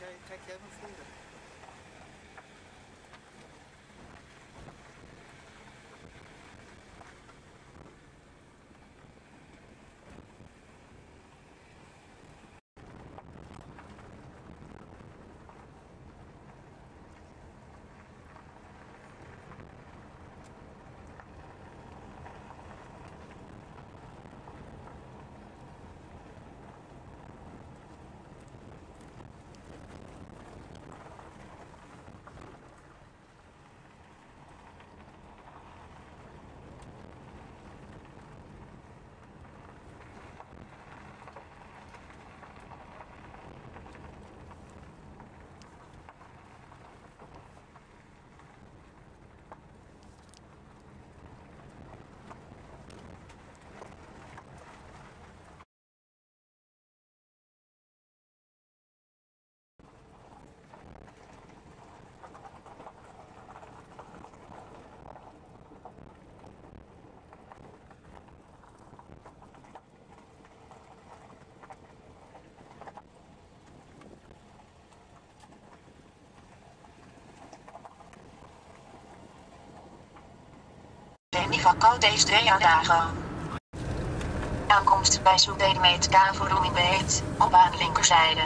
çay, çay, çay, çay, Terniva Codes 2 Dreadago. Aankomst bij Soedemeet Daarvoor in Beet, op aan linkerzijde.